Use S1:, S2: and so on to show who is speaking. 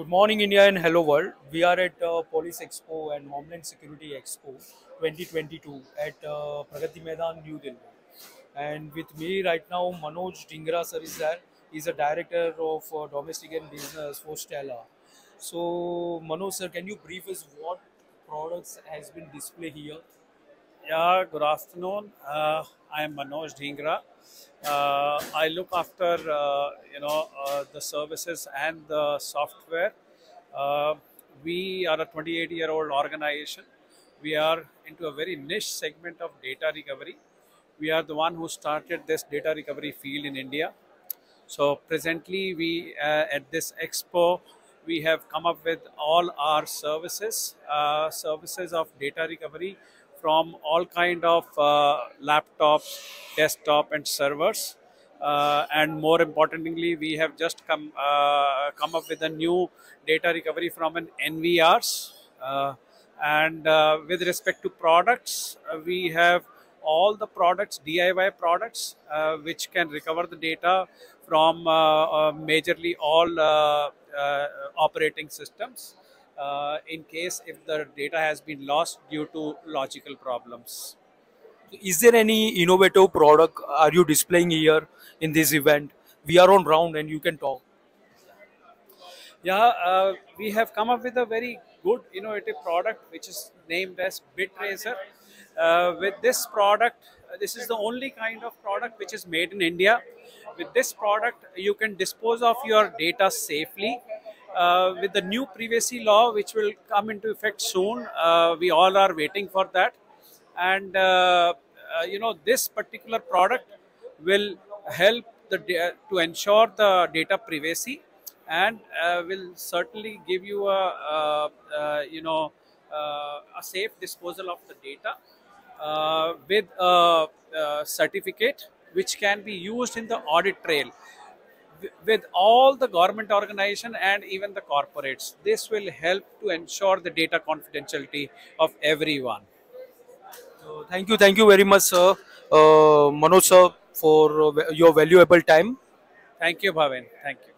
S1: Good morning, India, and hello, world. We are at uh, Police Expo and Homeland Security Expo 2022 at uh, Pragati Maidan, New Delhi. And with me right now, Manoj Dhingra sir is there. He's a director of uh, domestic and business for Stellar. So, Manoj sir, can you brief us what products has been displayed here?
S2: Yeah, good afternoon. Uh, I am Manoj Dhingra. Uh, I look after uh, you know the services and the software. Uh, we are a 28 year old organization. We are into a very niche segment of data recovery. We are the one who started this data recovery field in India. So presently, we uh, at this expo we have come up with all our services, uh, services of data recovery from all kind of uh, laptops, desktop, and servers. Uh, and more importantly, we have just come uh, come up with a new data recovery from an NVRs. Uh, and uh, with respect to products, uh, we have all the products, DIY products, uh, which can recover the data from majorly all operating systems in case if the data has been lost due to logical problems.
S1: Is there any innovative product are you displaying here in this event? We are on round and you can talk.
S2: Yeah, uh, we have come up with a very good innovative product which is named as BitRaser. Uh, with this product, uh, this is the only kind of product which is made in India. With this product, you can dispose of your data safely. Uh, with the new privacy law, which will come into effect soon, uh, we all are waiting for that. And uh, uh, you know, this particular product will help the to ensure the data privacy and uh, will certainly give you a, you know a safe disposal of the data uh, with a, a certificate which can be used in the audit trail with all the government organization and even the corporates. This will help to ensure the data confidentiality of everyone
S1: thank you, thank you very much, sir, uh, Manoj sir, for your valuable time.
S2: thank you bhavin. Thank you